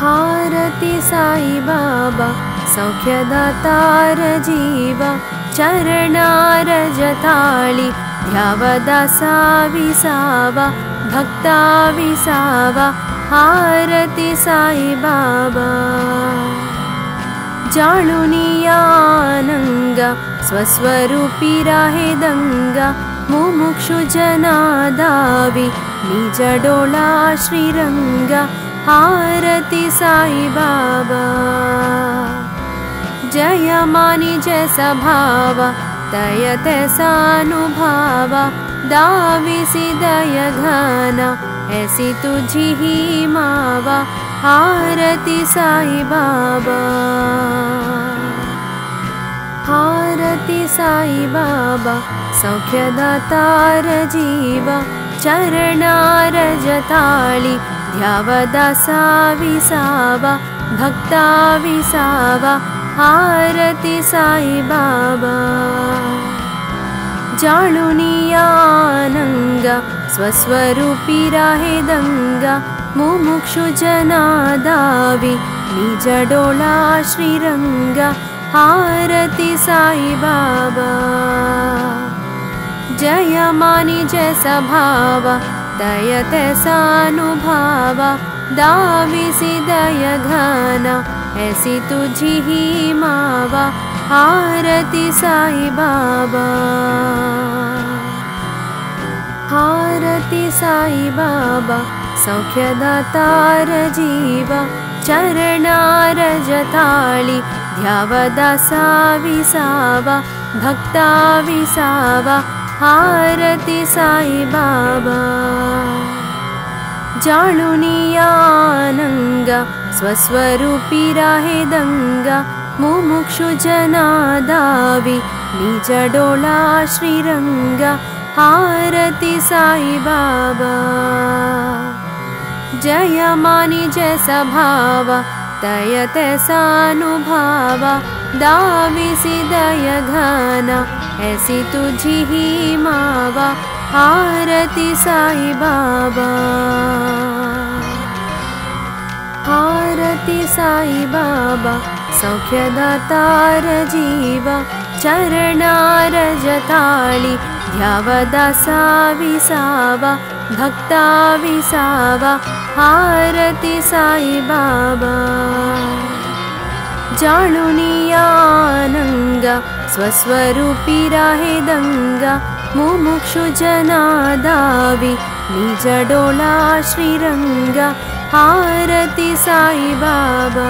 हारति साई बाबा सौख्यदातार जीव चरणारजताळि ध्यावदा साविसावा भक्ता विसावा हारति साई बाबा। जाळुनियानङ्ग स्वस्वरूपी राहे दङ्गा मुमुक्षु जनादावि निजडोळा श्रीरङ्ग हारति साई बाबा। जय मानि जय सभाव दयत सानुभाव दाविसि दय घन ऐसी तुझी ही मावा। हारति साई बाबा। हारति साई बाबा सौख्यदातार जीव चरणारजताळि ध्यावदा साविसावा भक्ता विसावा हारति साई बाबा जाळुनियानङ्ग स्वस्वरूपी राहे दङ्गा मुमुक्षु जनादावि निजडोळा श्रीरङ्ग हारति साई बाबा जय मानि जय सभाव दयत सानुभाव दाविसि दय घन ऐसी तुझी ही मावा हारति साई बाबा हारति साई बाबा सौख्यदातार जीव चरणारजताळि ध्यावदा साविसावा भक्ता विसावा हारति साई बाबा। जाळुनियानङ्ग स्वस्वरूपी राहे दङ्गा मुमुक्षु जनादावि निजडोळा श्रीरङ्ग हारति साई बाबा। जय मानि जय सभाव दयत सानुभाव दाविसि दय घन ऐसी तुझी ही मावा हारति साई बाबा। हारति साई बाबा सौख्यदातार जीव चरणारजताळि ध्यावदा साविसावा भक्ता विसावा हारति साई बाबा। जाळुनियानङ्ग स्वस्वरूपी राहे दङ्गा मुमुक्षु जनादावि निजडोळा श्रीरङ्ग हारति साई बाबा।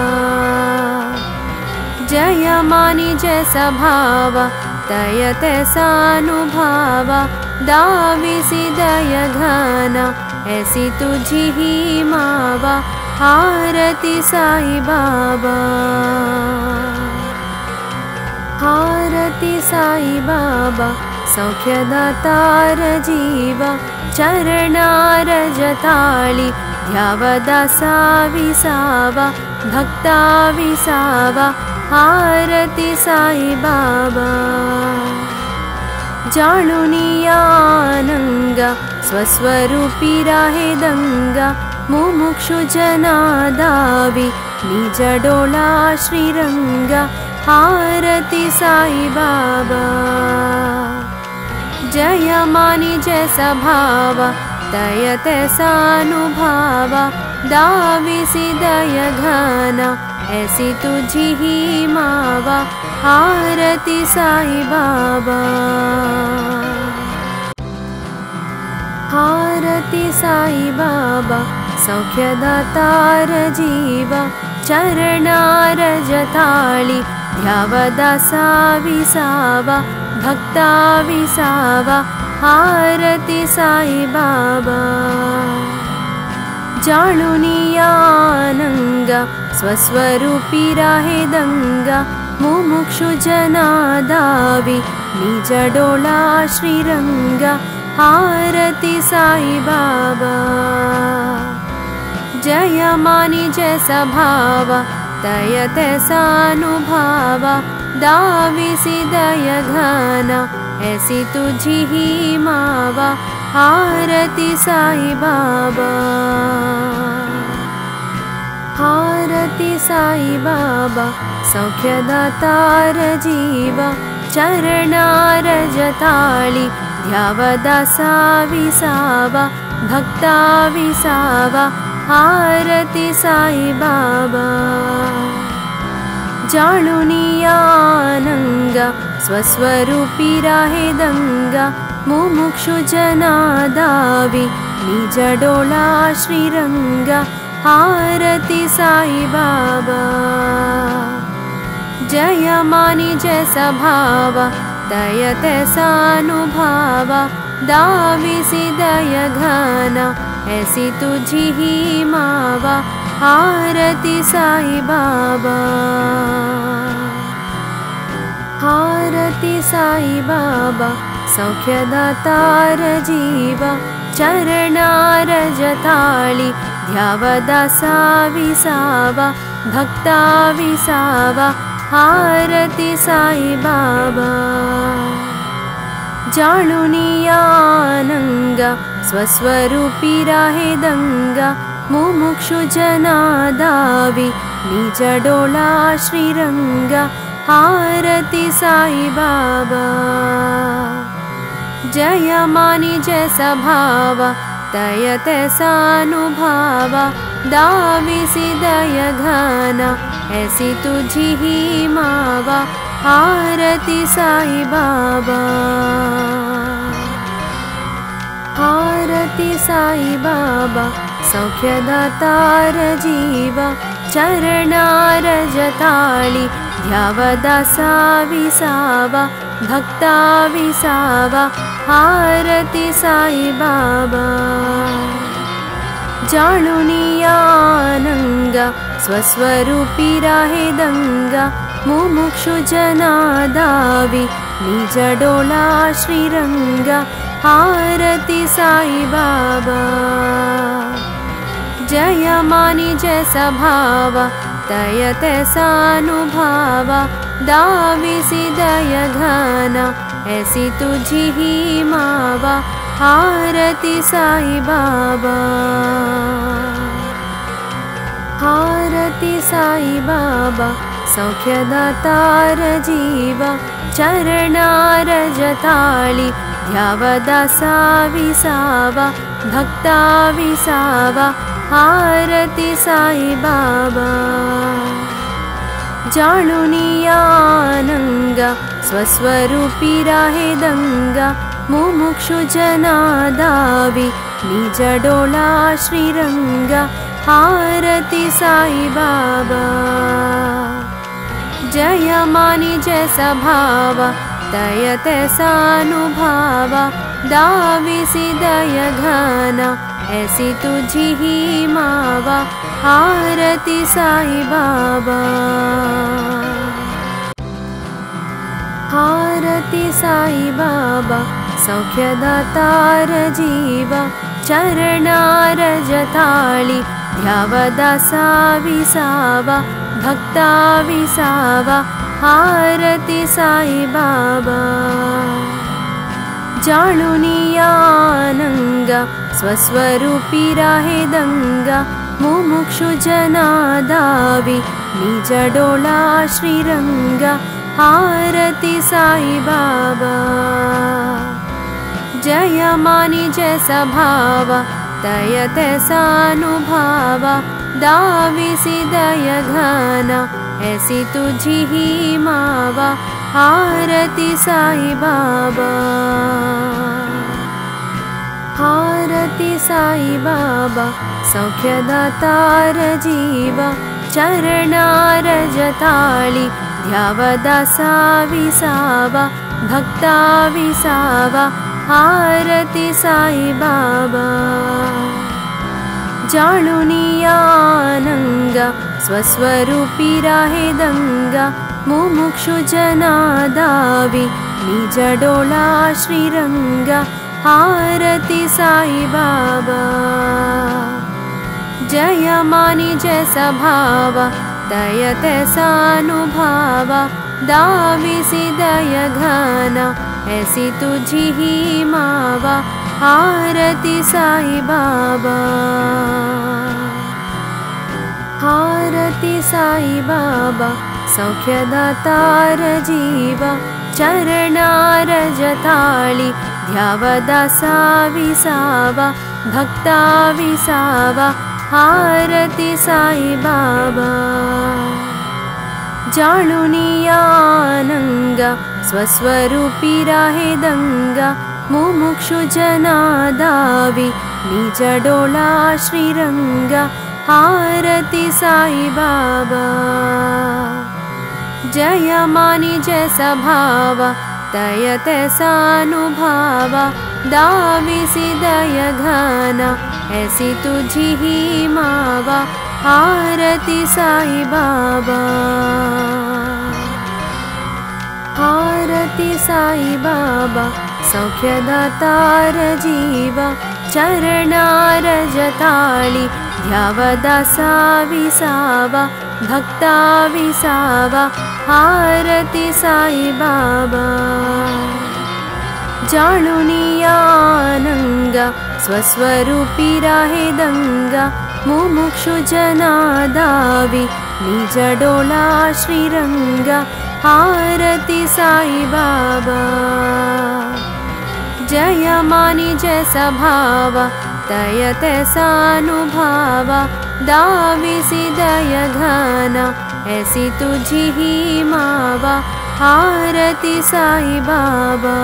जय मानि जय सभाव दयत सानुभाव दाविसि दय घन ऐसी तुझी ही मावा हारति साई बाबा हारति साई बाबा सौख्यदातार जीव चरणारजताळि ध्यावदा साविसावा भक्ता विसावा हारति साई बाबा। जाळुनियानङ्ग स्वस्वरूपी राहे दङ्गा मुमुक्षु जनादावि निजडोळा श्रीरङ्ग हारति साई बाबा। जय दाविसि दय घन ऐसी तुझी ही मावा। हारति साई बाबा। हारति साई बाबा सौख्यदातार जीव चरणारजताळि ध्यावदा साविसावा भक्ता विसावा हारति साई बाबा जाळुनियानङ्ग स्वस्वरूपी राहे दङ्गा मुमुक्षु जनादावि निजडोळा श्रीरङ्ग हारति साई बाबा जय मानि जय सभाव दयत सानुभाव दाविसि दय घन ऐसी तुझी ही मावा हारति साई बाबा हार हारति साई बाबा सौख्यदातार जीव चरणारजताळि ध्यावदा साविसावा भक्ता विसावा हारति साई बाबा। जाळुनियानङ्ग स्वस्वरूपी राहे दङ्गा मुमुक्षु जनादावि निजडोला श्रीरङ्ग हारति साई बाबा। जय मानि जय सभाव दयते सानुभाव दाविसि दय घन ऐसि तुझि ही मावा हारति साई बाबा. हारति साई बाबा सौख्यदातार जीव चरणारजताळि ध्यावदा साविसावा भक्ता विसावा हारति साई बाबा. जाळुनियानङ्ग स्वस्वरूपी राहे दङ्गा मुमुक्षु जनादावि निजडोला श्रीरङ्ग हारति साई बाबा। जय मानि जय सभाव दयते सानुभाव दाविसि दय घन ऐसि तुझि ही मावा हारति साई बाबा हारति साई बाबा सौख्यदातार जीव चरणारजताळि ध्यावदा साविसावा भक्ता विसावा हारति साई बाबा। जाळुनियानङ्ग स्वस्वरूपी राहे दङ्गा मुमुक्षु जनादावि निजडोला श्रीरङ्ग हारति साई बाबा। जय दाविसि दय घन ऐसि तुझि ही मावा। हारति साई बाबा। हारति साई बाबा सौख्यदातार जीव चरणारजताळि ध्यावदा साविसावा भक्ता विसावा हारति साई बाबा जाळुनियानङ्ग स्वस्वरूपी राहे दङ्गा मुमुक्षु जनादावि निजडोला श्रीरङ्ग हारति साई बाबा जय मानि जय सभाव दयते सानुभाव दाविसि दय घन ऐसि तुझि ही मावा हारति साई बाबा। हारति साई बाबा सौख्यदातार जीव चरणारजताळि ध्यावदा साविसावा भक्ता विसावा हारति साई बाबा। जाळुनियानङ्ग स्वस्वरूपी राहे दङ्गा मुमुक्षु जनादावि निजडोला श्रीरङ्ग हारति साई बाबा। जय मानि जय सभाव दयते सानुभाव दाविसि दय घन तुझि ही मावा हारति साई बाबा. हारति साई बाबा सौख्यदातार जीव चरणारजताळि ध्यावदा साविसावा भक्ता विसावा हारति साई बाबा. जाळुनियानङ्ग स्वस्वरूपी राहे दङ्गा मुमुक्षु जनादावि निजडोला श्रीरङ्ग हारति साई बाबा। जय मानि जय सभाव दयते सानुभाव दाविसि दय घन ऐसि तुझि ही मावा हारति साई बाबा हारति साई बाबा सौख्यदातार जीव चरणार जताळि ध्यावदा साविसावा भक्ता विसावा हारति साई बाबा। जाळुनियानङ्ग स्वस्वरूपी राहे दङ्गा मुमुक्षु जनादावि निजडोला श्रीरङ्ग हारति साई बाबा। जय मानि जय सभाव तयते सानुभाव दाविसि दय घन ऐसि तुझी ही मावा। हारति साई बाबा। हारति साई बाबा सौख्यदातार जीव चरणार जताळि ध्यावदा साविसावा भक्ता विसावा हारति साई बाबा जाळुनियानङ्ग स्वस्वरूपी राहे दङ्गा मुमुक्षु जनादावि निजडोला श्रीरङ्ग हारति साई बाबा जय मानि जय सभाव तयते सानुभाव दाविसि दय घन ऐसि तुझी ही मावा हारति साई बाबा।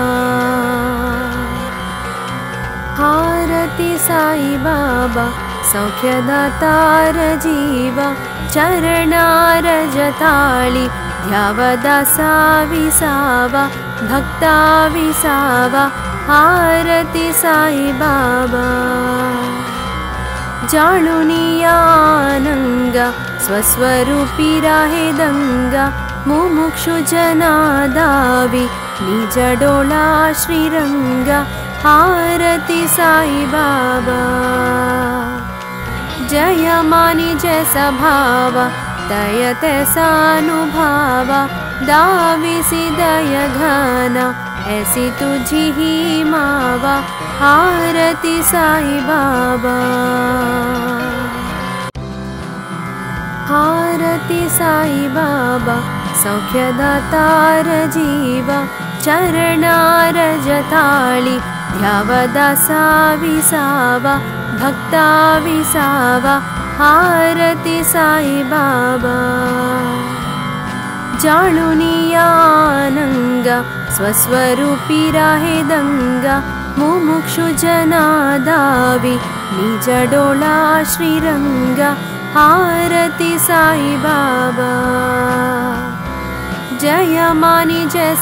हारति साई बाबा सौख्यदातार जीव चरणार जताळि ध्यावदा साविसावा भक्ता विसावा हारति साई बाबा। जाळुनियानङ्ग स्वस्वरूपी राहे दङ्गा मुमुक्षु जनादावि निजडोला श्रीरङ्ग हारति साई बाबा। जय मानि जय सभाव तयते सानुभाव दाविसि दय घन ऐसि तुझी ही मावा हारति साई बाबा। हारति साई बाबा सौख्यदातार जीव चरणार जताळि ध्यावदा साविसावा भक्ता विसावा हारति साई बाबा। जाळुनियानङ्ग स्वस्वरूपी राहे दङ्गा मुमुक्षु जनादावि निजडोला श्रीरङ्ग हारति साई बाबा। जय मानि जय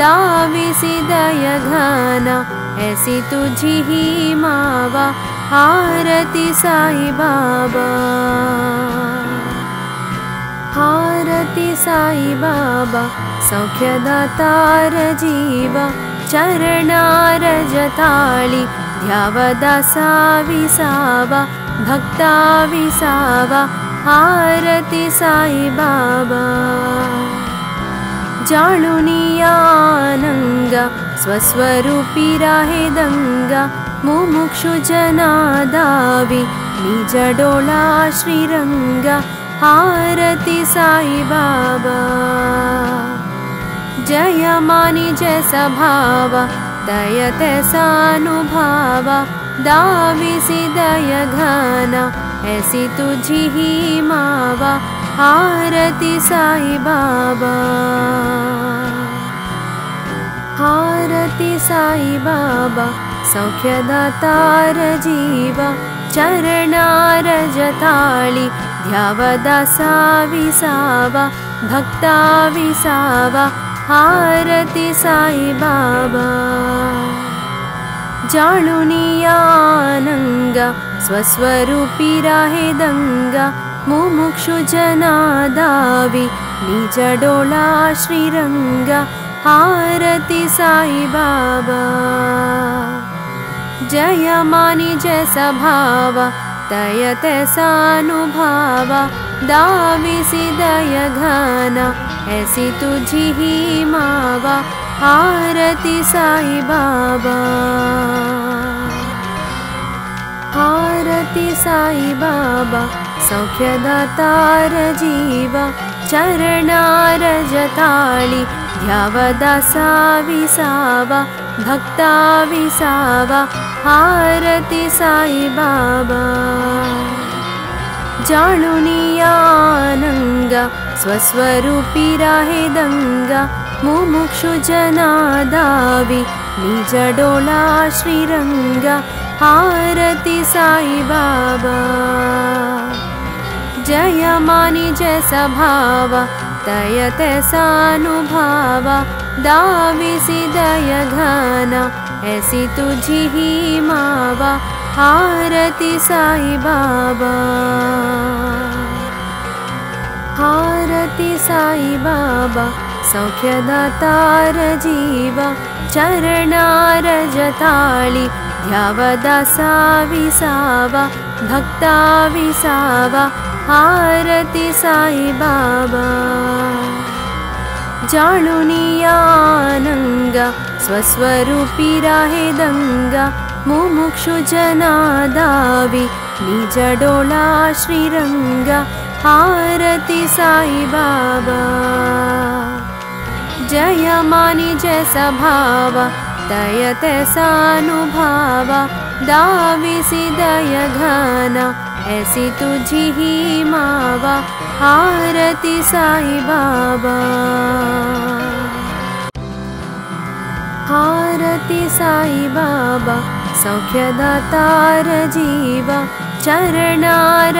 दाविसि दय घन ऐसि तुझी ही मावा हारति साई बाबा हारति साई बाबा सौख्यदातार जीव चरणार जताळि ध्यावदा साविसावा भक्ता विसावा हारति साई बाबा जाळुनियानङ्ग स्वस्वरूपी राहे दङ्गा मुमुक्षु जनादावि निजडोला श्रीरङ्ग हारति साई बाबा। जय मानि जय सभाव दयते सानुभाव दाविसि दय घन ऐसि तुझी ही मावा। हारति साई बाबा। हारति साई बाबा सौख्यदातार जीव चरणार जताळि ध्यावदा साविसावा भक्ता विसावा हारति साई बाबा। जाळुनियानङ्ग स्वस्वरूपी राहे दङ्गा मुमुक्षु जनादावि निजडोला श्रीरङ्ग हारति साई बाबा। जय मानि जय सभाव तयते सानुभाव दाविसि दय घन ऐसि तुझी ही मावा हारति साई बाबा। हारति हारति साई बाबा सौख्यदातार जीव चरणारजताळि ध्यावदासा विसावा भक्ता विसावा हारति साई बाबा। जाणुनियानङ्ग स्वस्वरूपी मुमुक्षु जनादावि निजडोला श्रीरङ्ग हारति साई बाबा। जय मानि जय सभाव तयते सानुभाव दाविसि दय घन ऐसी तुझी ही मावा हारति बाबा। सौख्यदातार जीव चरणारजताळि ध्यावदासा विसावा भक्ता विसावा हारति साई बाबा जाणुनियानङ्ग स्वस्वरूपी राहे दङ्गा मुमुक्षु जनादावि निजडोला श्रीरङ्ग हारति साई बाबा। जय मानि जय सभाव दयते सानुभाव दाविसि दय घन ऐसी तुझी ही मावा हारति साई बाबा। हारति साई बाबा सौख्यदातार जीव चरणारजताळि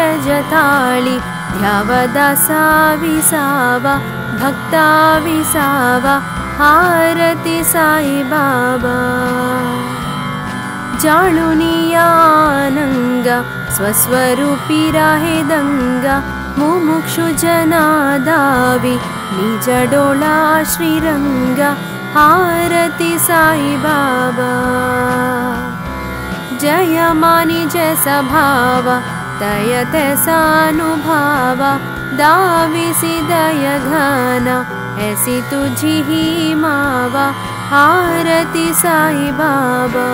ध्यावदासा विसावा भक्ता विसावा हारति साई बाबा। जाणुनियानङ्ग स्वस्वरूपी राहे दङ्गा मुमुक्षु जनादावि निजडोला श्रीरङ्ग हारति साई बाबा। जय मानि जय दाविसि दय घन ऐसी तुझी ही मावा हारति साई बाबा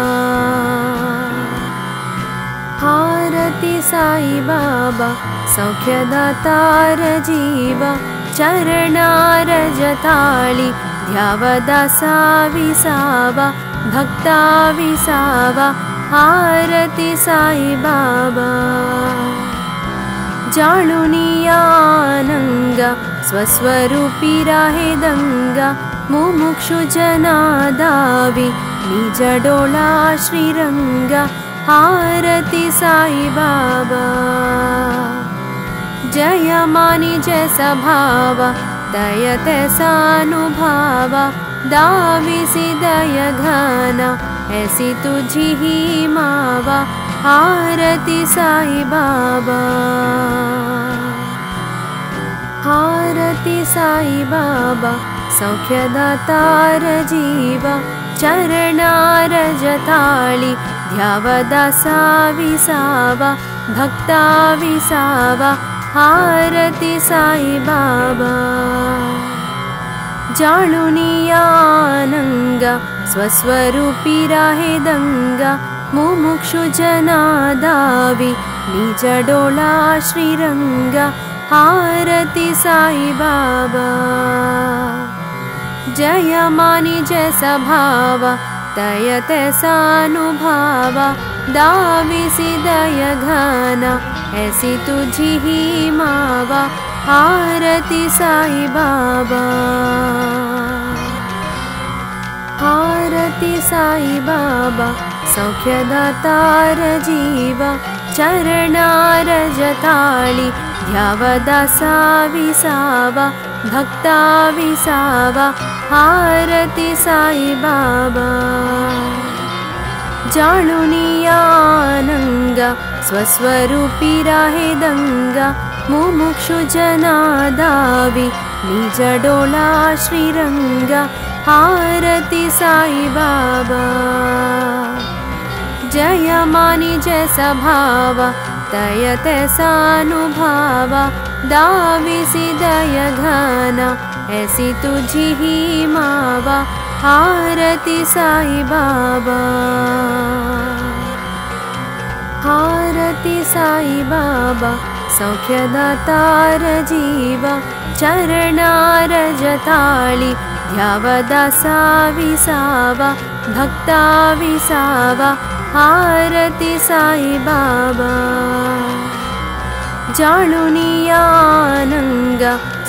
हारति साई बाबा सौख्यदातार जीव चरणारजताळि ध्यावदासा विसावा भक्ता विसावा हारति साई बाबा जाणुनियानङ्ग स्वस्वरूपी राहे दङ्गा मुमुक्षु जनादावि निजडोला श्रीरङ्ग हारति साई बाबा। जय मानि जय सभाव दयते सानुभाव दाविसि दय घन ऐसी तुझी ही मावा। हारति साई बाबा। हारति साई बाबा सौख्यदातार जीव चरणारजताळि ध्यावदासा विसावा भक्ता विसावा हारति साई बाबा। जाणुनियानङ्ग स्वस्वरूपी राहे दङ्गा मुमुक्षु जनादावि निजडोला श्रीरङ्ग हारति साई बाबा। जय मानि जय सभाव तयते सानुभाव दाविसि दय घन ऐसी तुझी ही मावा हारति साई बाबा। हारति साई बाबा सौख्यदातार जीव चरणारजताळि ध्यावदासा विसावा भक्ता विसावा हारति साई बाबा। जाणुनियानङ्ग स्वस्वरूपी राहे दङ्गा मुमुक्षु जनादावि निजडोला श्रीरङ्ग हारति साई बाबा। जय मानि जय सभाव दयते सानुभाव दाविसि दय घन ऐसी तुझी ही मावा हारति साई बाबा। हारति साई बाबा सौख्यदातार जीव चरणारजताळि ध्यावदा साविसावा भक्ता विसावा हारति साई बाबा जाणुनियानङ्ग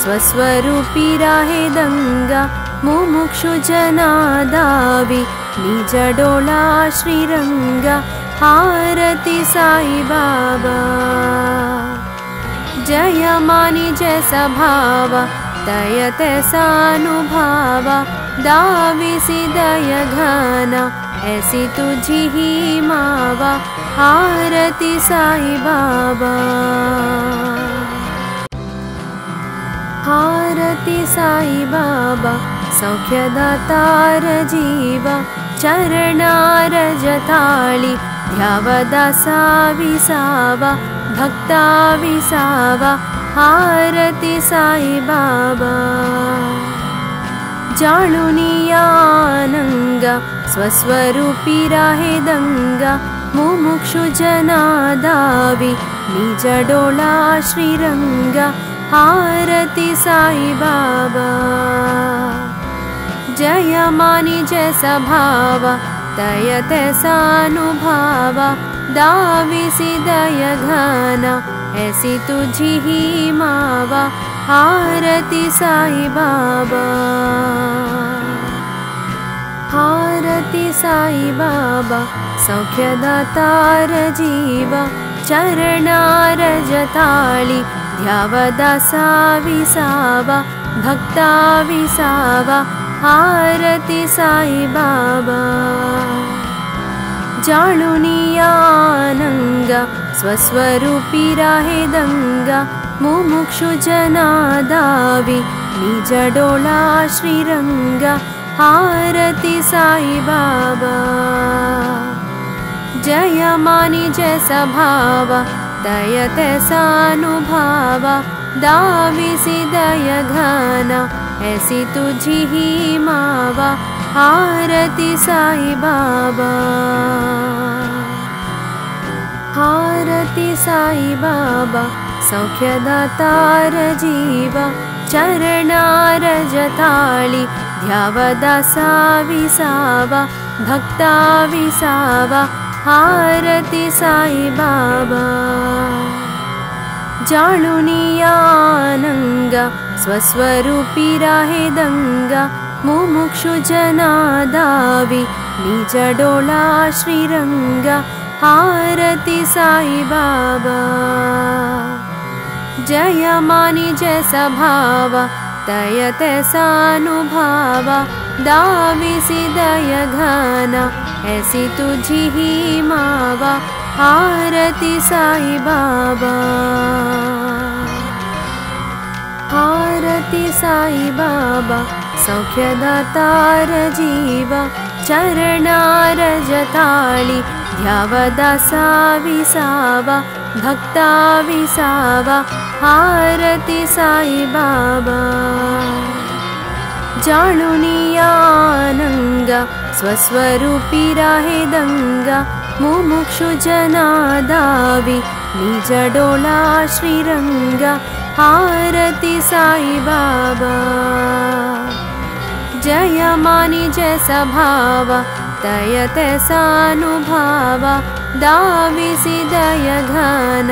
स्वस्वरूपी राहे दङ्गा मुमुक्षु जनादावि निजडोला श्रीरङ्ग हारति साई बाबा। जय सभाव दयते सानुभाव दाविसि दय घन ऐसी तुझी ही मावा हारति साई बाबा। हारति साई बाबा सौख्यदातार जीव चरणारजताळि ध्यावदा साविसावा भक्ता विसावा हारति साई बाबा। जाणुनियानङ्ग स्वस्वरूपी राहे दङ्गा मुमुक्षु जनादावि निजडोला श्रीरङ्ग हारति साई बाबा। जय मानि जय सभाव दयते सानुभाव दाविसि दय घन ऐसी तुझी ही मावा हारति साई बाबा। हारति साई बाबा सौख्यदातार जीव चरणारजताळि ध्यावदा भक्ता विसावा हारति साई बाबा जाणुनियानङ्ग स्वस्वरूपी राहे दङ्गा मुमुक्षु जनादावि निजडोला श्रीरङ्ग हारति साई बाबा जय मानि जय सभाव दयते सानुभाव दाविसि दय घन ऐसी तुझी ही मावा हारति साई बाबा। हारति साई बाबा सौख्यदातार जीव चरणारजताळि ध्यावदा साविसावा भक्ता विसावा हारति साई बाबा। जाणुनियानङ्ग स्वस्वरूपी राहे दङ्गा मुमुक्षु जनादावि निजडोला श्रीरङ्ग हारति साई बाबा। जय मानि जय सभाव दयते सानुभाव दाविसि दय घन ऐसी तुझी ही मावा हारति साई बाबा। हारति साई बाबा सौख्यदातार जीव चरणारजताळि ध्यावदा साविसावा भक्ता विसावा हारति साई बाबा। जाणुनियानङ्ग स्वस्वरूपी राहे दङ्गा मुमुक्षु जनादावि निजडोला श्रीरङ्ग हारति साई बाबा। जय मानि जय सभाव दयते सानुभाव दाविसि दय घन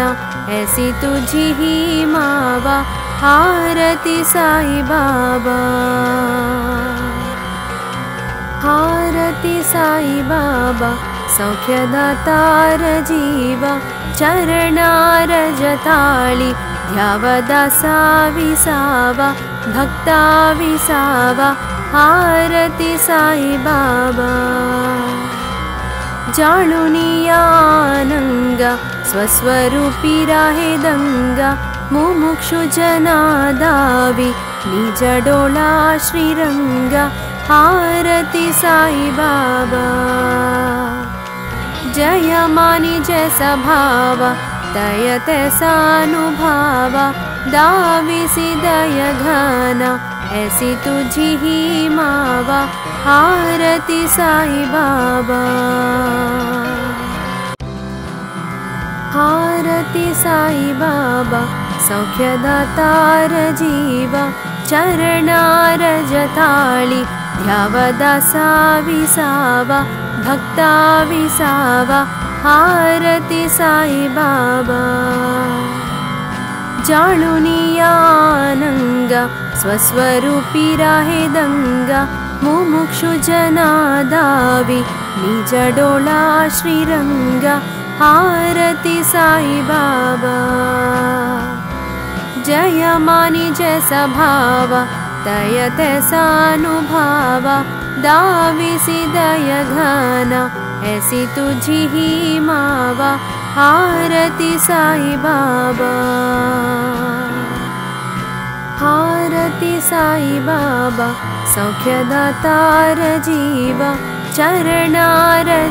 ऐसी तुझी ही मावा हारति साई बाबा हारति साई बाबा सौख्यदातार जीव चरणारजताळि ध्यावदा साविसावा भक्ता विसावा हारति साई बाबा। जाणुनियानङ्ग स्वस्वरूपी राहे दङ्गा मुमुक्षु जनादावि निजडोला श्रीरङ्ग हारति साई बाबा। जय दाविसि दय घन ऐसी तुझी ही मावा। हारति साई बाबा। हारति साई बाबा सौख्यदातार जीव चरणारजताळि ध्यावदा साविसावा भक्ता विसावा हारति साई बाबा जाळुनियानङ्ग स्वस्वरूपी दङ्गा मुमुक्षु जनादावि निजडोळा श्रीरङ्ग हारति साई बाबा जय मानि जय सभाव दयते सानुभाव दाविसि दय घन ऐसी तुझी ही मावा हारति साई बाबा हारति साई बाबा सौख्यदातार जीव चरणारजताळि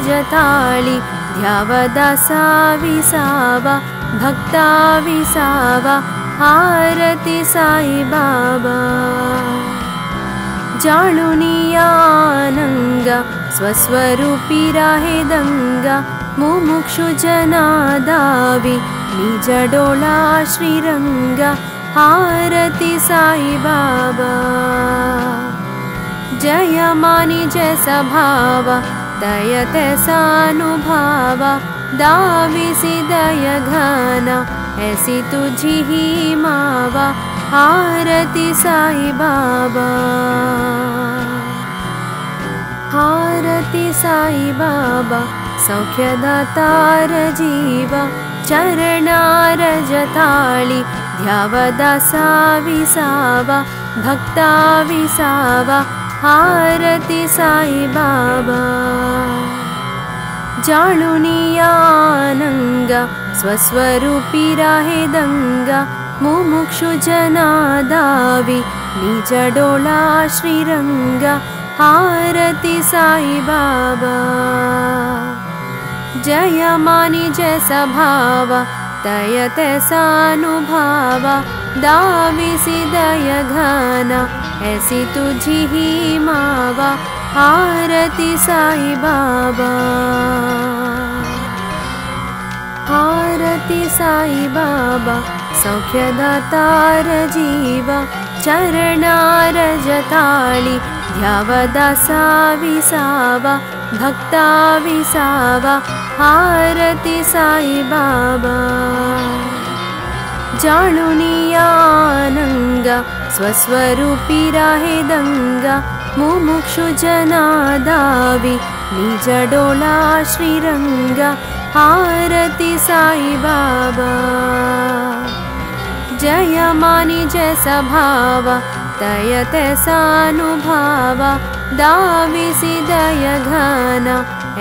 ध्यावदा साविसावा भक्ता विसावा हारति साई बाबा। जाळुनियानङ्ग स्वस्वरूपी राहे दङ्गा मुमुक्षु जनादावि निजडोळा श्रीरङ्ग हारति साई बाबा। जय मानि जय सभाव दयते सानुभाव दाविसि दय घन ऐसी तुझी ही मावा हारति बाबा। हारति साई बाबा सौख्यदातार जीव चरणारजताळि ध्यावदा साविसावा भक्ता विसावा हारति साई बाबा जाळुनियानङ्ग स्वस्वरूपी राहे दङ्गा मुमुक्षु जनादावि निजडोळा श्रीरङ्ग हारति साई बाबा। जय मानि जय सभाव दयते सानुभाव दाविसि दय घन ऐसी तुझी ही मावा बाबा। हारति साई बाबा सौख्यदातार जीव चरणारजताळि ध्यावदा साविसावा भक्ता विसावा हारति साई बाबा। जाळुनियानङ्ग स्वस्वरूपी राहे दङ्गा मुमुक्षु जनादावि निजडोळा श्रीरङ्ग हारति साई बाबा जय मानि जय सभाव दयते सानुभाव दाविसि दय घन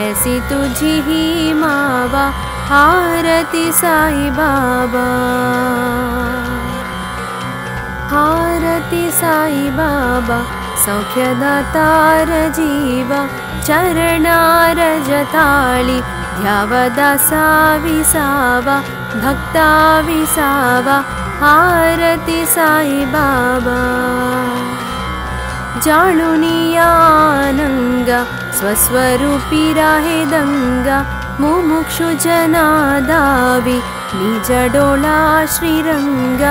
ऐसी तुझी ही मावा हारति साई बाबा हारति साई बाबा सौख्यदातार जीव चरणारजताळि ध्यावदा साविसावा भक्ता विसावा हारति साई बाबा जाळुनियानङ्ग स्वस्वरूपी राहे दङ्गा मुमुक्षु जनादावि निजडोळा श्रीरङ्ग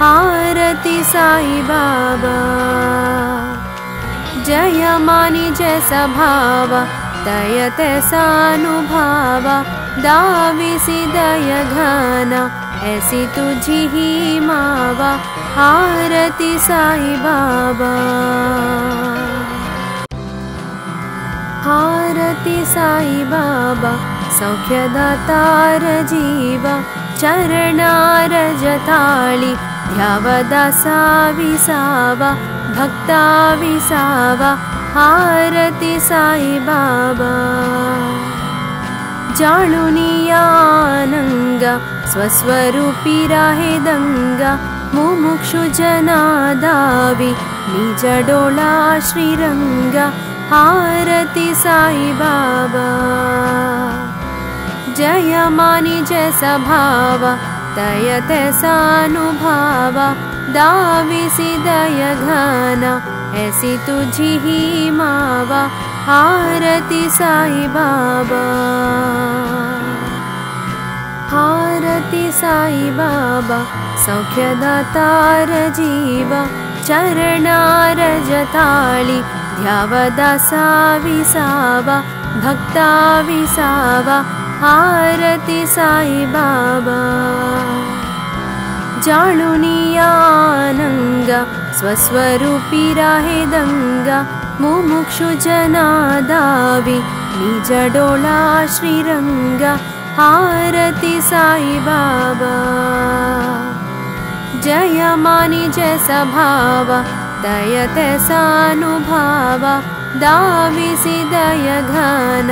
हारति साई बाबा जय मानि जय दयते सानुभाव दाविसि दय घन ऐसी तुझी ही मावा हारति साई बाबा। हारति साई बाबा सौख्यदातार जीव चरणारजताळि ध्यावदा साविसावा भक्ता विसावा हारति साई बाबा जाळुनियानङ्ग स्वस्वरूपी राहे दङ्गा मुमुक्षु जनादावि निजडोळा श्रीरङ्ग हारति साई बाबा जय मानि जय सभाव दयते सानुभाव घन ऐसी तुझी ही मावा हारति साई बाबा हार हारति साई बाबा सौख्यदातार जीव चरणारजताळि ध्यावदा साविसावा भक्ता विसावा हारति साई बाबा जाळुनियानङ्ग स्वस्वरूपी राहे दङ्गा मुमुक्षु जनादावि निजडोला श्रीरङ्ग हारति साई बाबा। जय मानि जय सभाव दयते सानुभाव दाविसि दय घन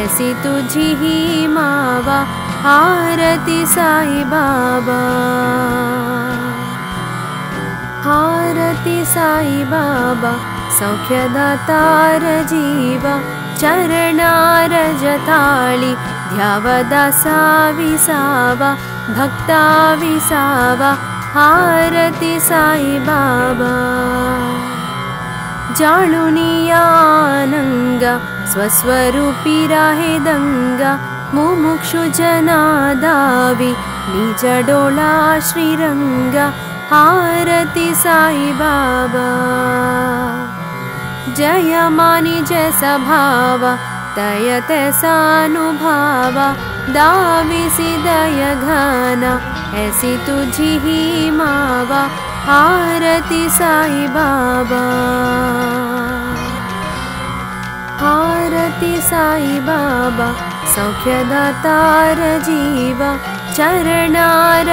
ऐसि तुझि ही मावा हारति साई बाबा। हारति साई बाबा सौख्यदातार जीव चरणारजताळि ध्यावदा साविसावा भक्ता विसावा हारति साई बाबा। जाळुनियानङ्ग स्वस्वरूपी राहे दङ्गा मुमुक्षु जनादावि निजडोला श्रीरङ्ग हारति साई बाबा जय मानि जय सभाव दयते सानुभाव दाविसि दय घन ऐसि तुझि ही मावा हारति साई बाबा हारति साई बाबा सौख्यदातार जीव चरणारजताळि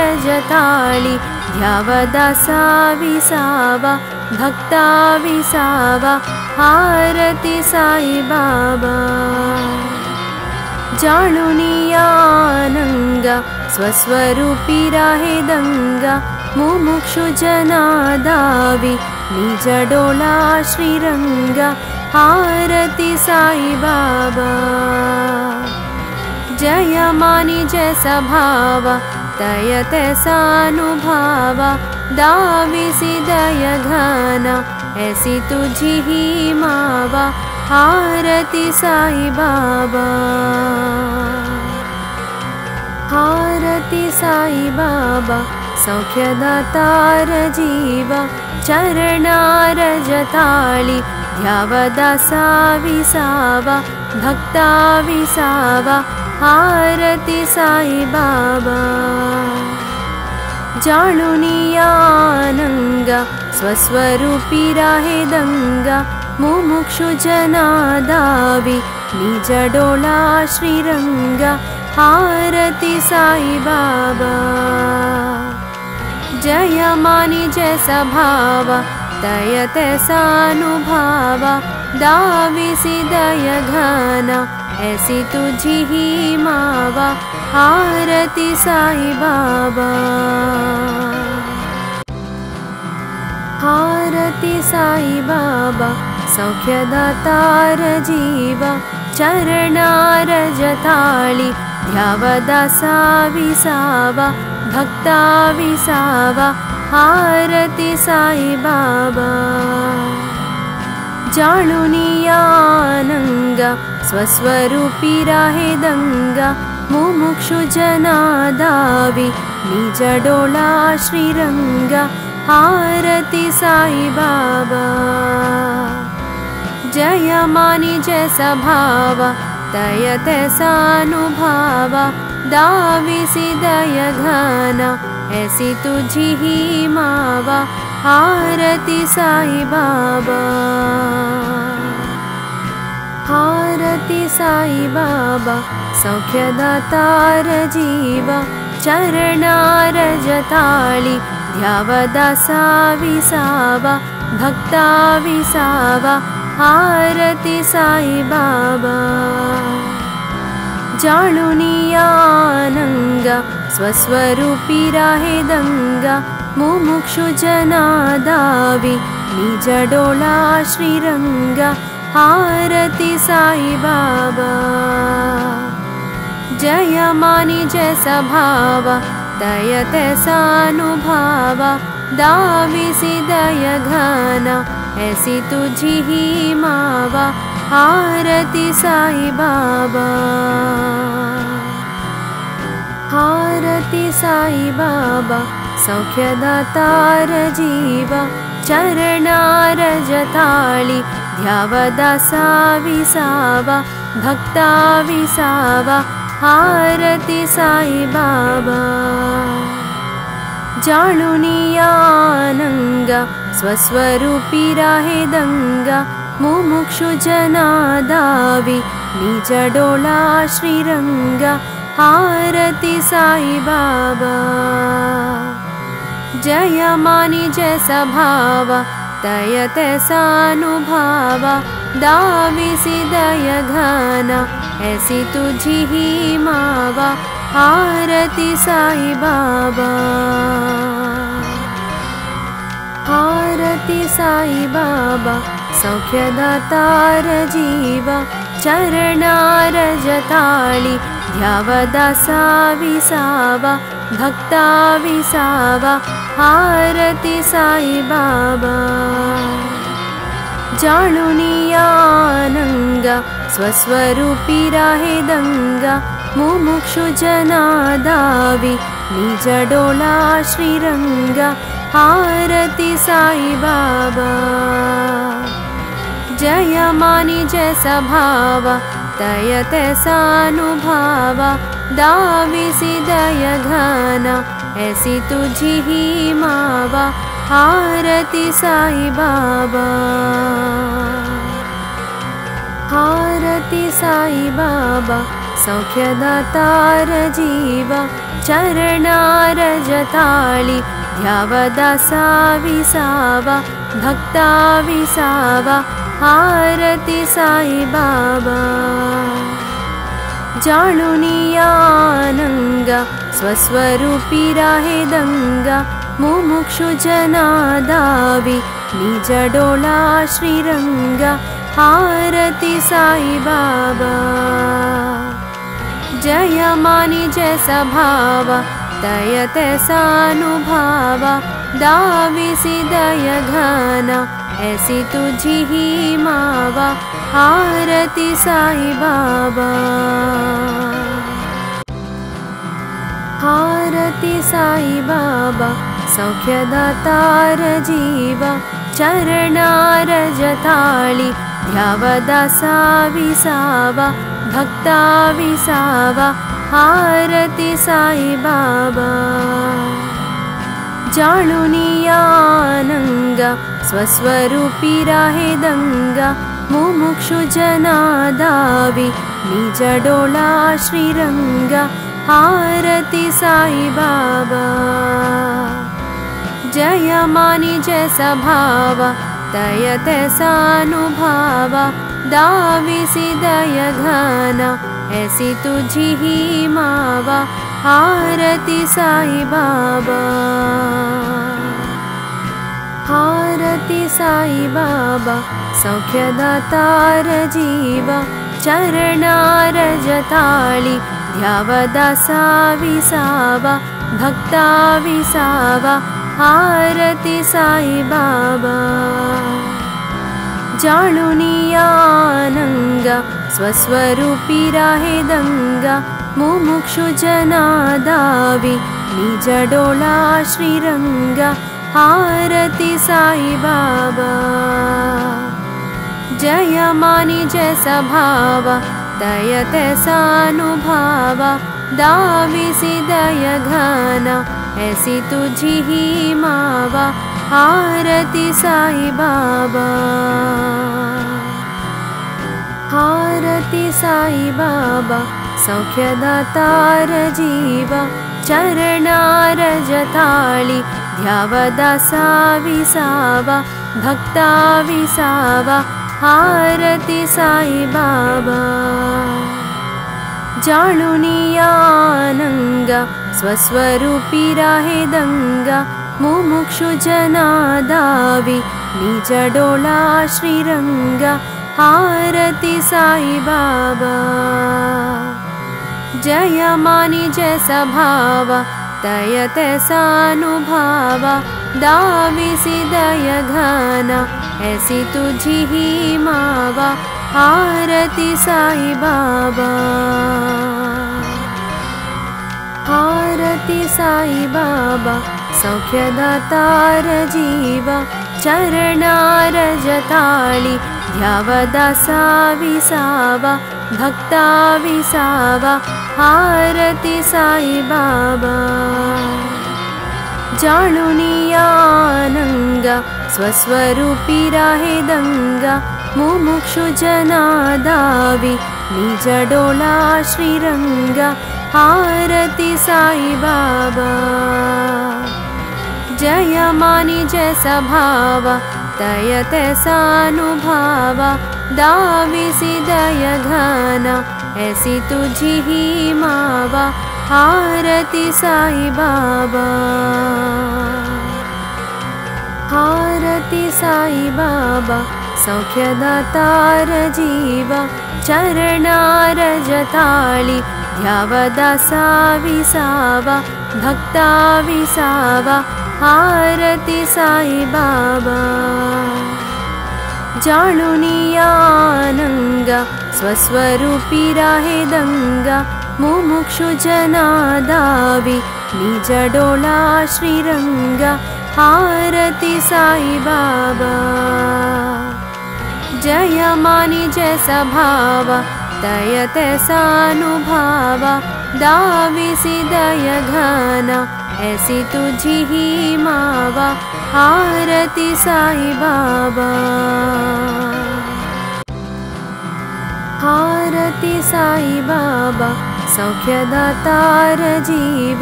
ध्यावदा साविसावा भक्ता विसावा हारति साई बाबा जाळुनियानङ्ग स्वस्वरूपी राहे दङ्गा मुमुक्षु जनादावि निजडोला श्रीरङ्ग हारति साई बाबा जय मानि जय दयते सानुभाव दाविसि दय घन ऐसि तुझि ही मावा हारति साई बाबा। हारति साई बाबा सौख्यदातार जीव चरणारजताळि ध्यावदा साविसावा भक्ता विसावा हारति साई बाबा। जाळुनियानङ्ग स्वस्वरूपी राहे दङ्गा मुमुक्षु जनादावि निजडोला श्रीरङ्ग हारति साई बाबा। जय मानि जय सभाव दयते सानुभाव दाविसि दय घन ऐसि तुझि ही मावा हारति साई बाबा। हारति साई बाबा सौख्यदातार जीव चरणारजताळि ध्यावदा साविसावा भक्ता विसावा हारति साई बाबा। जाळुनियानङ्ग स्वस्वरूपी राहे दङ्गा मुमुक्षु जनादावि निजडोला श्रीरङ्ग हारति साई बाबा। जय मानि जय सभाव दयते सानुभाव दाविसि दय घन ऐसि तुझि ही मावा हारति साई बाबा हारति साई बाबा सौख्यदातार जीव चरणारजताळि ध्यावदा साविसावा भक्ता विसावा हारति साई बाबा जाळुनियानङ्ग स्वस्वरूपी राहे दङ्गा मुमुक्षु जनादावि निजडोला श्रीरङ्ग हारति साई बाबा। जय मानि जय सभाव दयते सानुभाव दाविसि दय घन ऐसि तुझि ही मावा। हारति साई बाबा। हारति साई बाबा सौख्यदातार जीव चरणारजताळि ध्यावदा साविसावा भक्ता विसावा हारति साई बाबा जाणुनियानङ्ग स्वस्वरूपी राहे दङ्गा मुमुक्षु जनादावि निजडोला श्रीरङ्ग हारति साई बाबा जय मानि जय सभाव तयत सानुभाव दाविसि दय घन ऐसी तुझी ही मावा हारति साई बाबा हारति साई बाबा सौख्यदातार जीव चरणारजताळि ध्यावदा साविसावा भक्ता विसावा हारति साई बाबा। जाणुनियानङ्ग स्वस्वरूपी राहे दङ्गा मुमुक्षु जनादावि निजडोला श्रीरङ्ग हारति साई बाबा। जय सभाव तयत सानुभाव दाविसि दय घन ऐसी तुझी मावा हारति साई बाबा। हारति साई बाबा सौख्यदातार जीव चरणारजताळि ध्यावदा साविसावा भक्ता विसावा हारति साई बाबा। जाणुनियानङ्ग स्वस्वरूपी राहे दङ्गा मुमुक्षु जनादावि निजडोला श्रीरङ्ग हारति साई बाबा। जय मानि जय सभाव तयत सानुभाव दाविसि दय घन ऐसी तुझी ही मावा हारति साई बाबा। हारति साई बाबा सौख्यदातार जीव चरणारजताळि ध्यावदा साविसावा भक्ता विसावा हारति साई बाबा जाणुनियानङ्ग स्वस्वरूपी राहे दङ्गा मुमुक्षु जनादावि निजडोला श्रीरङ्ग हारति साई बाबा। जय मानि जय सभाव तयत सानुभाव दाविसि दय घन ऐसी तुझी ही मावा हारति साई बाबा। हारति साई बाबा सौख्यदातार जीव चरणारजताळि ध्यावदा साविसावा भक्ता विसावा हारति साई बाबा। जाणुनियानङ्ग स्वस्वरूपी राहे दङ्गा मुमुक्षु जनादावि निजडोला श्रीरङ्ग हारति साई बाबा। जय मानि जय सभाव दयत सानुभाव दाविसि दय घन ऐसी तुझी ही मावा हारति साई बाबा। हारति साई बाबा सौख्यदातार जीव चरणारजताळि ध्यावदा साविसावा भक्ता विसावा हारति साई बाबा जाणुनियानङ्ग स्वस्वरूपी राहे दङ्गा मुमुक्षु जनादावि निजडोला श्रीरङ्ग हारति साई बाबा जय मानि जय सभाव तयत सानुभाव दाविसि दय घन ऐसी तुझी ही मावा हारति साई बाबा। हारति साई बाबा सौख्यदातार जीव चरणारजताळि ध्यावदा साविसावा भक्ता विसावा हारति साई बाबा। जाणुनियानङ्ग स्वस्वरूपी राहे दङ्गा मुमुक्षु जनादावि निजडोला श्रीरङ्ग हारति साई बाबा। जय मानि जय सभाव तयते सानुभाव दाविसि दय घन ऐसी तुझी ही मावा हारति साई बाबा। हारति साई बाबा सौख्यदातार जीव चरणारजताळि ध्यावदा साविसावा भक्ता विसावा हारति साई बाबा जाणुनियानङ्ग स्वस्वरूपी राहे दङ्गा मुमुक्षु जनादावि निजडोला श्रीरङ्ग हारति साई बाबा। जय मानि जय सभाव दयते सानुभाव दाविसि दय घन ऐसी तुझी ही मावा हारति साई बाबा। हारति साई बाबा सौख्यदातार जीव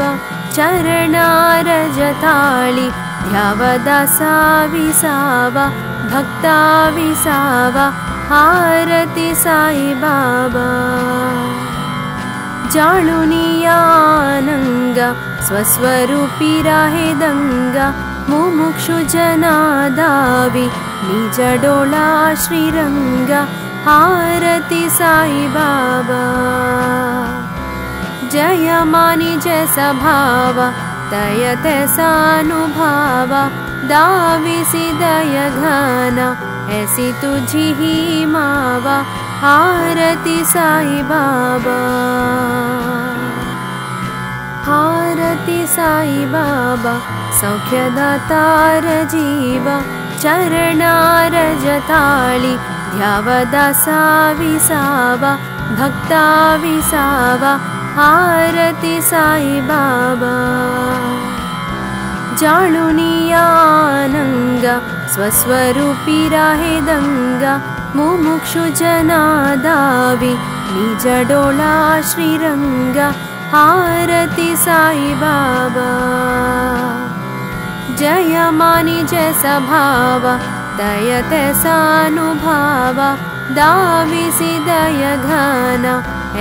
चरणारजताळि ध्यावदा साविसावा भक्ता विसावा हारति साई बाबा जाणुनियानङ्ग स्वस्वरूपी राहे दङ्गा मुमुक्षु जनादावि निजडोला श्रीरङ्ग हारति साई बाबा। जय मानि जय सभाव तयते सानुभाव दाविसि दय घन ऐसी तुझी ही मावा हारति साई बाबा। हारति साई बाबा सौख्यदातार जीव चरणारजताळि ध्यावदा साविसावा भक्ता विसावा हारति साई बाबा। जाणुनियानङ्ग स्वस्वरूपी राहे दङ्गा मुमुक्षु जनादावि निजडोला श्रीरङ्ग हारति साई बाबा जय मानि जय सभाव दयते सानुभाव दाविसि दय घन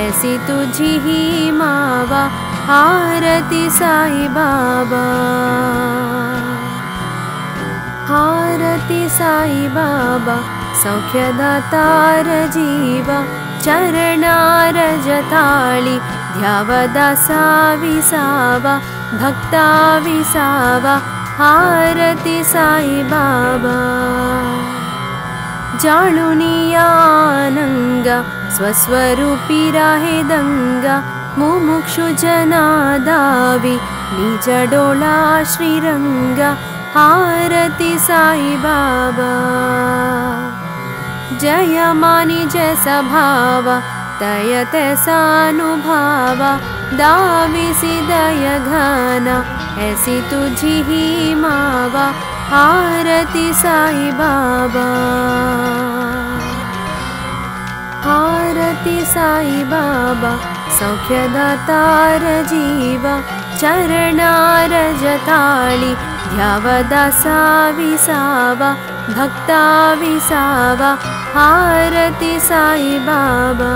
ऐसी तुझी ही मावा हारति साई बाबा हारति साई बाबा सौख्यदातार जीव चरणारजताळि ध्यावदा साविसावा भक्ता विसावा हारति साई बाबा जाणुनियानङ्ग स्वस्वरूपी राहे दङ्गा मुमुक्षु जनादावि निजडोला श्रीरङ्ग हारति साई बाबा जय मानि जय सभाव तयते सानुभाव दाविसि दय घन ऐसी तुझी ही मावा हारति साई बाबा। हारति साई बाबा सौख्यदातार जीव चरणारजताळि ध्यावदा साविसावा भक्ता विसावा हारति साई बाबा।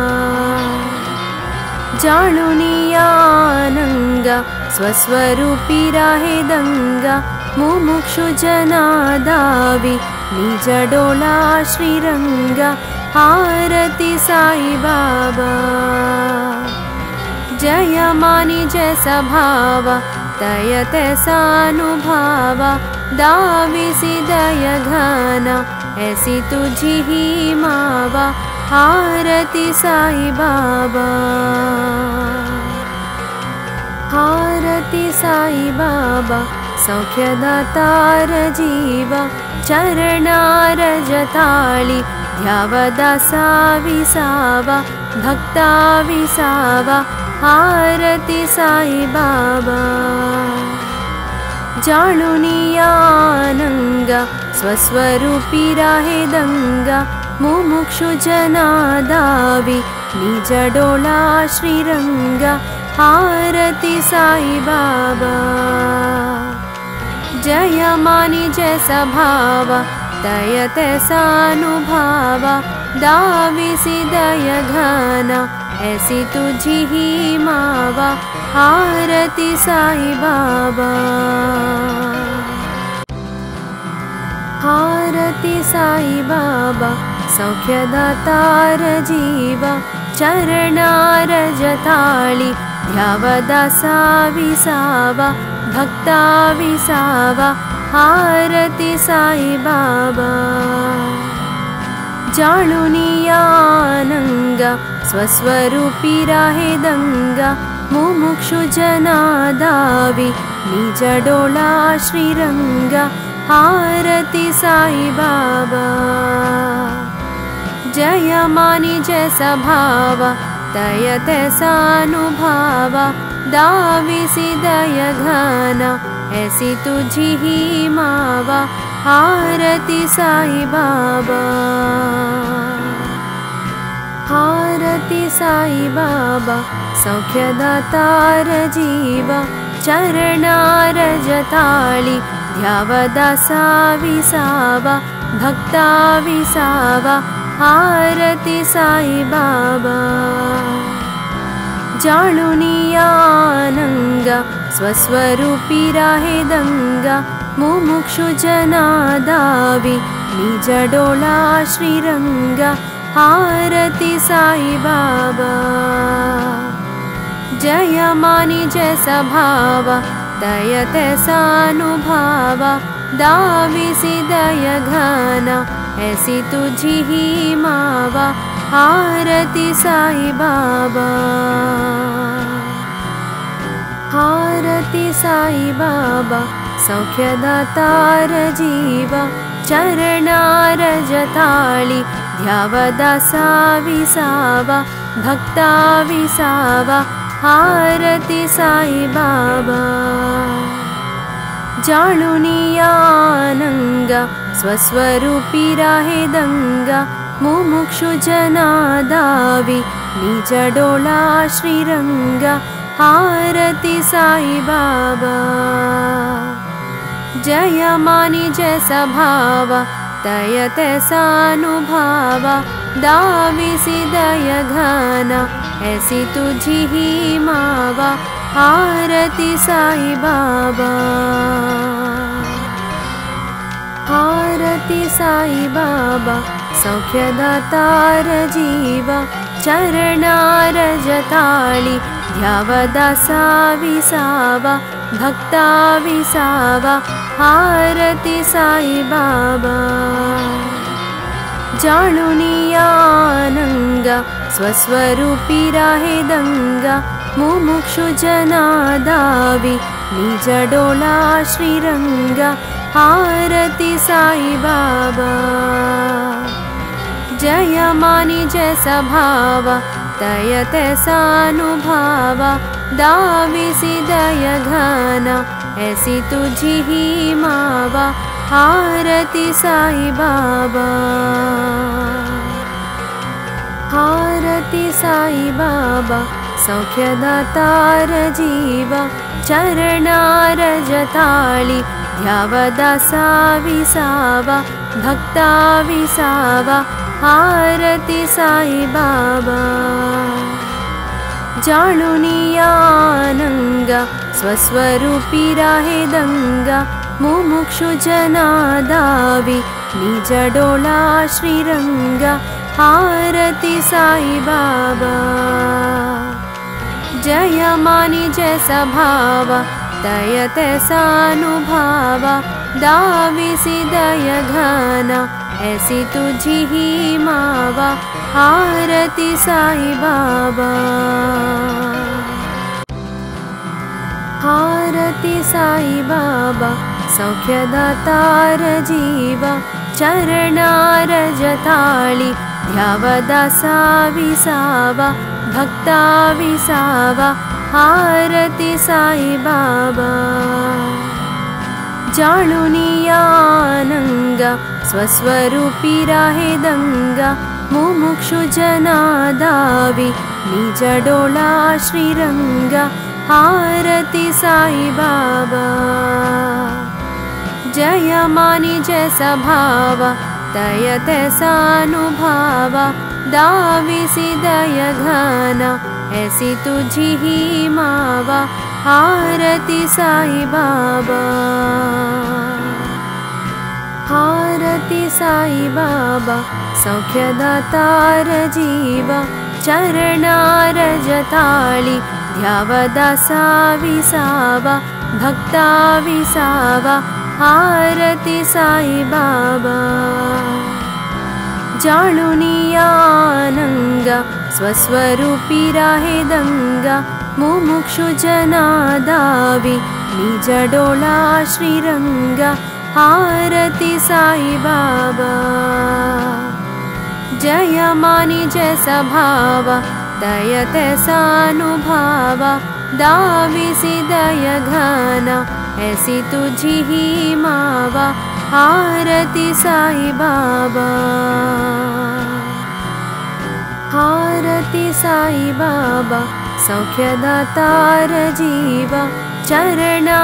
जाणुनियानङ्ग स्वस्वरूपी राहे दङ्गा मुमुक्षु जनादावि निजडोला श्रीरङ्ग हारति साई बाबा। जय मानि जय सभाव दयते सानुभाव दाविसि दय घन ऐसी तुझी ही मावा हारति बाबा। सौख्यदातार जीव चरणारजताळि ध्यावदा साविसावा भक्ता विसावा हारति साई बाबा जाणुनियानङ्ग स्वस्वरूपी राहे दङ्गा मुमुक्षु जनादावि निजडोला श्रीरङ्ग हारति साई बाबा। जय मानि जय सभाव दयते सानुभाव दाविसि दय घन ऐसी तुझी ही मावा हारति साई बाबा। हारति साई बाबा सौख्यदातार जीव चरणारजताळि ध्यावदा साविसावा भक्ता विसावा हारति साई बाबा जाणुनियानङ्ग स्वस्वरूपी राहे दङ्गा मुमुक्षु जनादावि निजडोला श्रीरङ्ग हारति साई बाबा। जय मानि जय सभाव दयते सानुभाव दाविसि दय घन ऐसी तुझी ही मावा बाबा। हारति साई बाबा सौख्यदातार जीव चरणारजताळि ध्यावदा साविसावा भक्ता विसावा हारति साई बाबा। जाणुनियानङ्ग स्वस्वरूपी राहे दङ्गा मुमुक्षु जनादावि निजडोला श्रीरङ्ग हारति साई बाबा। जय मानि जय सभाव दयते सानुभाव दाविसि दय घन ऐसी तुझी ही मावा हारति साई बाबा। हारति साई बाबा सौख्यदातार जीव चरणारजताळि ध्यावदा साविसावा भक्ता विसावा हारति साई बाबा जाणुनियानङ्ग स्वस्वरूपी राहे दङ्गा मुमुक्षु जनादावि निजडोला श्रीरङ्ग हारति साई बाबा जय मानि जय सभाव दयते सानुभाव दाविसि दय घन ऐसी तुझी ही मावा हारति साई बाबा। हारति साई बाबा सौख्यदातार जीव चरणारजताळि ध्यावदा साविसावा भक्ता विसावा हारति साई बाबा। जाणुनियानङ्ग स्वस्वरूपी राहे दङ्गा मुमुक्षु जनादावि निजडोला श्रीरङ्ग हारति साई बाबा। जय मानि जय सभाव दयते सानुभाव दाविसि दय घन ऐसी तुझी ही मावा हारति बाबा। सौख्यदातार जीव चरणारजताळि ध्यावदा साविसावा भक्ता विसावा हारति साई बाबा जाणुनियानङ्ग स्वस्वरूपी राहे दङ्गा मुमुक्षु जनादावि निजडोला श्रीरङ्ग हारति साई बाबा। जय मानि जय सभाव दयते सानुभाव दाविसि दय घन ऐसी तुझी ही मावा हारति साई बाबा। हारति साई बाबा सौख्यदातार जीव चरणारजताळि ध्यावदा साविसावा भक्ता विसावा हारति साई बाबा। जाळुनियानङ्ग स्वस्वरूपी राहे दङ्गा मुमुक्षु जनादावि निजडोळा श्रीरङ्ग हारति साई बाबा। जय मानि जय दाविसि दय घन ऐसी तुझी ही मावा हारति साई बाबा हारति साई बाबा सौख्यदातार जीव चरणारजताळि ध्यावदा साविसावा भक्ता विसावा हारति साई बाबा जाळुनियानङ्ग स्वस्वरूपी राहे दङ्गा मुमुक्षु जनादावि निजडोळा श्रीरङ्ग हारति साई बाबा। जय मानि जय सभाव दयते सानुभाव दाविसि दय घन ऐसी तुझी ही मावा। हारति साई बाबा। हारति साई बाबा सौख्यदातार जीव चरणारजताळि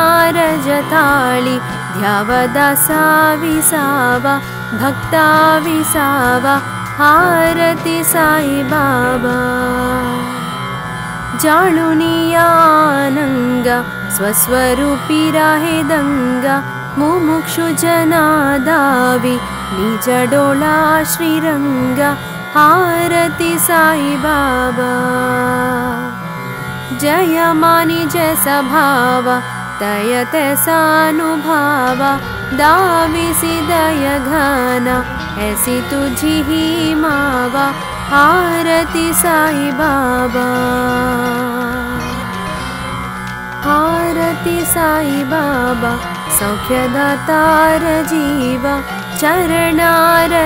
ध्यावदा साविसावा भक्ता विसावा हारति साई बाबा। जाळुनियानङ्ग स्वस्वरूपी राहे दङ्गा मुमुक्षु जनादावि निजडोळा श्रीरङ्ग हारति साई बाबा। जय मानि जय सभाव दयते सानुभाव दाविसि दय घन ऐसी तुझी ही मावा हारति साई बाबा। हारति साई बाबा सौख्यदातार जीव चरणारजताळि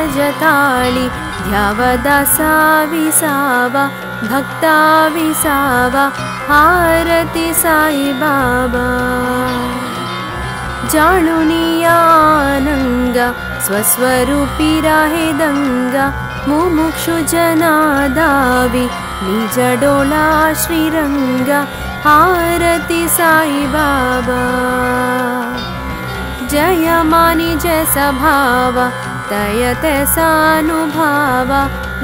ध्यावदा साविसावा भक्ता विसावा हारति साई बाबा। जाळुनियानङ्ग स्वस्वरूपी राहे दङ्गा मुमुक्षु जनादावि श्रीरङ्ग हारति साई बाबा। जय मानि जय सभाव दयते सानुभाव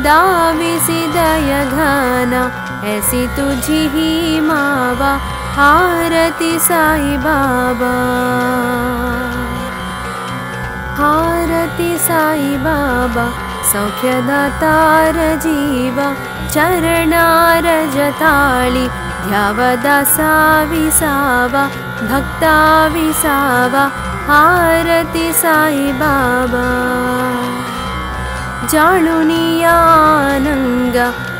दाविसि दय घन ऐसी तुझी ही मावा हारति बाबा। सौख्यदातार जीव चरणारजताळि ध्यावदा साविसावा भक्ता विसावा हारति साई बाबा जाळुनियानङ्ग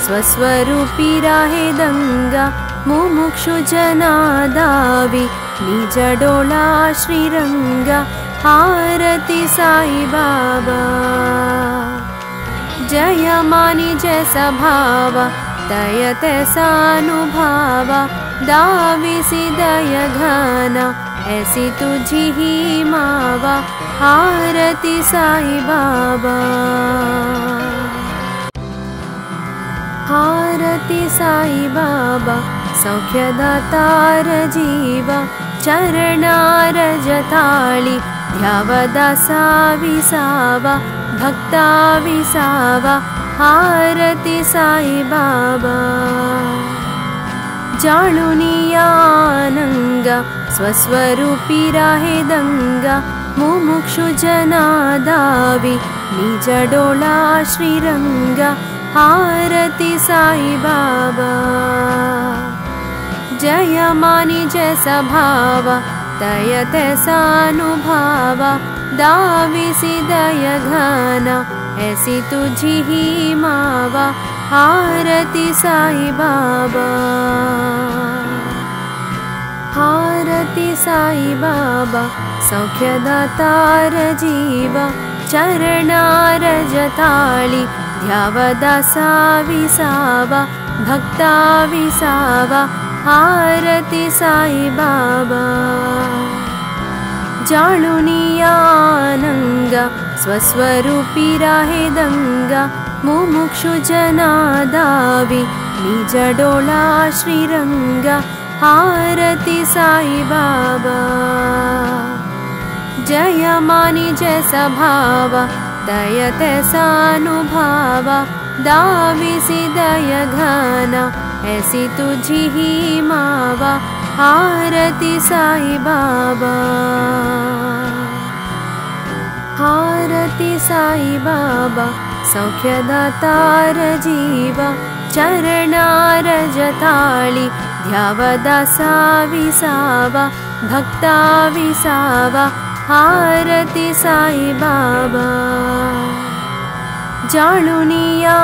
स्वस्वरूपी राहे दङ्गा मुमुक्षु जनादावि निजडोळा श्रीरङ्ग हारति साई बाबा। जय सभाव दयते सानुभाव दाविसि दय घन ऐसी तुझी ही मावा हारति साई बाबा। हारति साई बाबा सौख्यदातार जीव चरणारजताळि ध्यावदा साविसावा भक्ता विसावा हारति साई बाबा। जाळुनियानङ्ग स्वस्वरूपी राहे दङ्गा मुमुक्षु जनादावि निजडोळा श्रीरङ्ग हारति साई बाबा। जय मानि जय सभाव दयते सानुभाव दाविसि दय घन ऐसी तुझी ही मावा बाबा। हारति साई बाबा सौख्यदातार जीव चरणारजताळि ध्यावदा साविसावा भक्ता विसावा हारति साई बाबा जाळुनियानङ्ग स्वस्वरूपी राहे दङ्गा मुमुक्षु जनादावि निजडोला श्रीरङ्ग हारति साई बाबा जय मानि जय सभाव दयते सानुभाव दाविसि दय घन ऐसि तुझि ही मावा हारति साई बाबा। हारति साई बाबा सौख्यदातार जीव चरणारजताळि ध्यावदा साविसावा भक्ता विसावा हारति साई बाबा। जाळुनियानङ्ग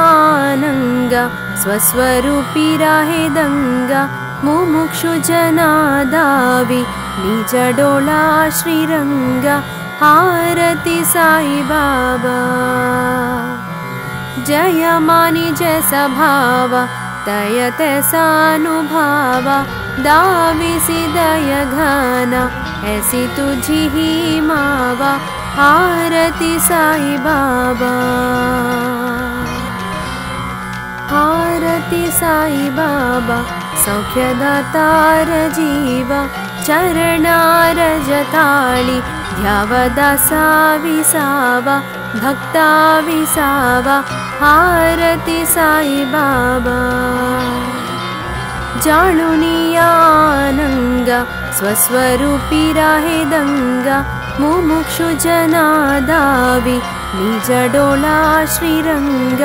स्वस्वरूपी राहे दङ्गा मुमुक्षु जनादावि निजडोला श्रीरङ्ग हारति साई बाबा। जय मानि जय सभाव दयते सानुभाव दाविसि दय घन ऐसि तुझि ही मावा हारति साई बाबा। हारति साई बाबा सौख्यदातार जीव चरणारजताळि ध्यावदा साविसावा भक्ता विसावा हारति साई बाबा जाळुनियानङ्ग स्वस्वरूपी राहे दङ्गा मुमुक्षु जनादावि निजडोला श्रीरङ्ग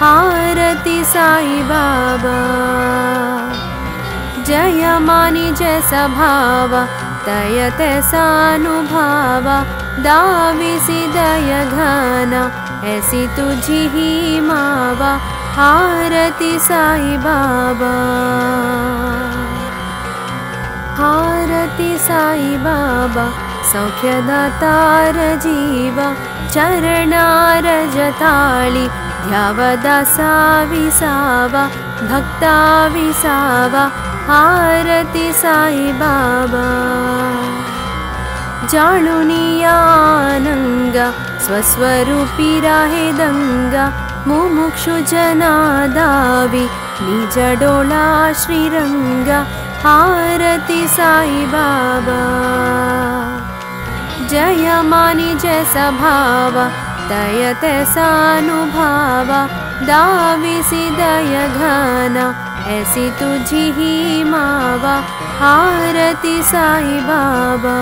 हारति साई बाबा। जय मानि जय सभाव दयते सानुभाव दाविसि दय घन ऐसि तुझि ही मा व हारति साई बाबा। हारति साई बाबा सौख्यदातार जीव चरणारजताळि ध्यावदा साविसावा भक्ता विसावा हारति साई बाबा। जाळुनियानङ्ग स्वस्वरूपी राहे दङ्गा मुमुक्षु जनादावि निजडोला श्रीरङ्ग हारति साई बाबा जय मानि जय सभाव दयते सानुभाव दाविसि दय घन ऐसि तुझि ही मावा साई बाबा